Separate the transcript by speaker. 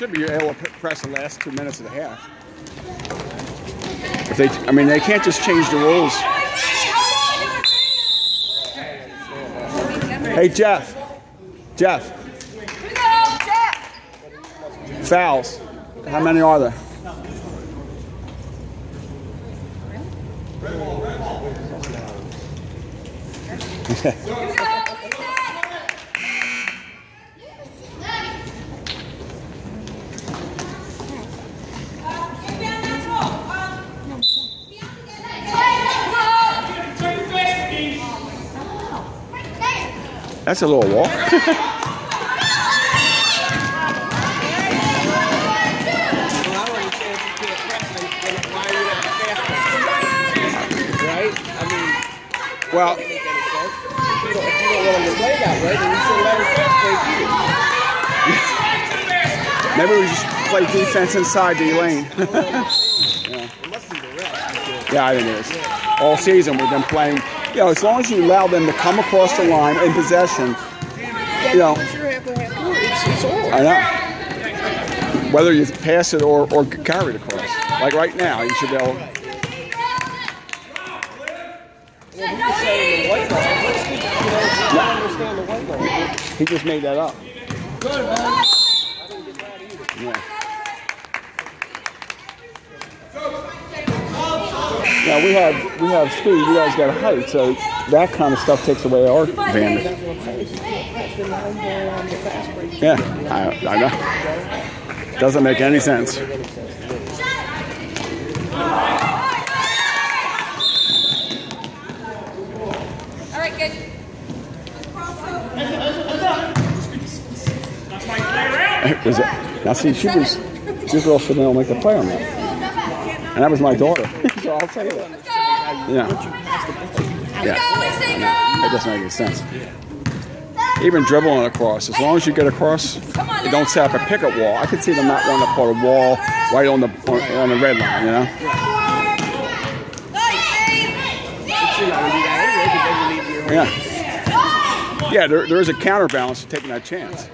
Speaker 1: should be able to press the last two minutes of the half. If they, I mean, they can't just change the rules. Hey, Jeff. Jeff. Fouls. How many are there? That's a little walk.
Speaker 2: Right? I mean,
Speaker 1: Well,
Speaker 2: doesn't make any sense. If you don't, if you don't want to play that way, then you should let break
Speaker 1: maybe we just play defense inside the lane.
Speaker 2: It must be the rest.
Speaker 1: yeah, it is. All season we've been playing. You know, as long as you allow them to come across the line in possession, you know,
Speaker 2: It's your half and half court. It's, it's all.
Speaker 1: I know. Whether you pass it or, or carry it across. Like right now, you should be able.
Speaker 2: Well, we can say in the white line. What's the, you know, I don't understand the white line.
Speaker 1: He just made that up.
Speaker 2: I didn't get that either.
Speaker 1: Yeah. Yeah, we have we have speed. You guys got height, so that kind of stuff takes away our advantage.
Speaker 2: That's I'm saying. You can't press the line ball on the fast break.
Speaker 1: Yeah, I, I know. Doesn't make any sense.
Speaker 3: All right, good.
Speaker 1: Is it? Now see, she was she was real sentimental make the play on that, and that was my daughter. so I'll tell you that. Yeah, yeah. It doesn't make any sense. Even dribbling across, as long as you get across, you don't set up a picket wall. I could see them not wanting to put a wall right on the on, on the red line. You know?
Speaker 2: You're not going to do that anyway because then you leave your
Speaker 1: Yeah. Yeah, there, there is a counterbalance to taking that chance.